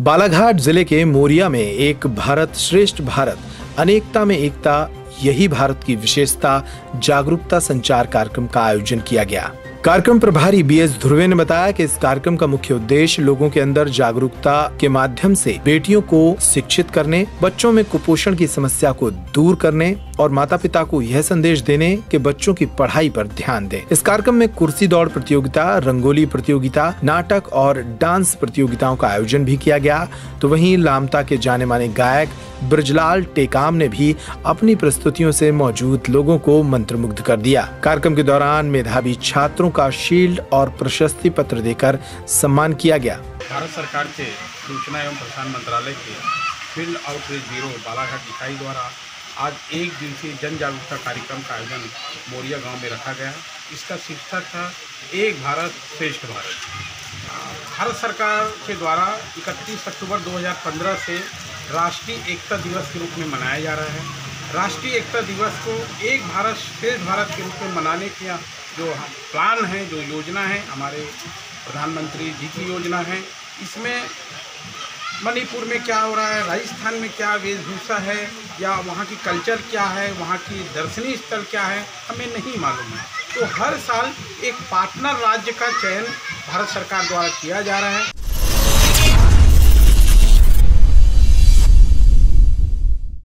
बालाघाट ज़िले के मोरिया में एक भारत श्रेष्ठ भारत, अनेकता में एकता, यही भारत की विशेषता, जागरूकता संचार कार्यक्रम का आयोजन किया गया। कार्यक्रम प्रभारी बी एस ध्रुवे ने बताया कि इस कार्यक्रम का मुख्य उद्देश्य लोगों के अंदर जागरूकता के माध्यम से बेटियों को शिक्षित करने, बच्चों में कुपोषण की समस्या को दूर करने और माता पिता को यह संदेश देने कि बच्चों की पढ़ाई पर ध्यान दें। इस कार्यक्रम में कुर्सी दौड़ प्रतियोगिता, रंगोली प्रतियोगिता, नाटक और डांस प्रतियोगिताओं का आयोजन भी किया गया तो वही लामता के जाने माने गायक ब्रजलाल टेकाम ने भी अपनी प्रस्तुतियों से मौजूद लोगों को मंत्रमुग्ध कर दिया। कार्यक्रम के दौरान मेधावी छात्रों का शील्ड और प्रशस्ति पत्र देकर सम्मान किया गया। भारत सरकार के सूचना एवं प्रसारण मंत्रालय के फ़ील्ड आउटरीच ब्यूरो बालाघाट इकाई द्वारा आज एक दिवसीय जन जागरूकता कार्यक्रम का आयोजन मोरिया गाँव में रखा गया। इसका शीर्षक था, एक भारत श्रेष्ठ भारत। भारत सरकार के द्वारा 31 अक्टूबर 2015 से राष्ट्रीय एकता दिवस के रूप में मनाया जा रहा है। राष्ट्रीय एकता दिवस को एक भारत श्रेष्ठ भारत के रूप में मनाने की जो प्लान है, जो योजना है, हमारे प्रधानमंत्री जी की योजना है, इसमें मणिपुर में क्या हो रहा है, राजस्थान में क्या वेशभूषा है, या वहाँ की कल्चर क्या है, वहाँ की दर्शनीय स्थल क्या है, हमें नहीं मालूम है। तो हर साल एक पार्टनर राज्य का चयन भारत सरकार द्वारा किया जा रहा है।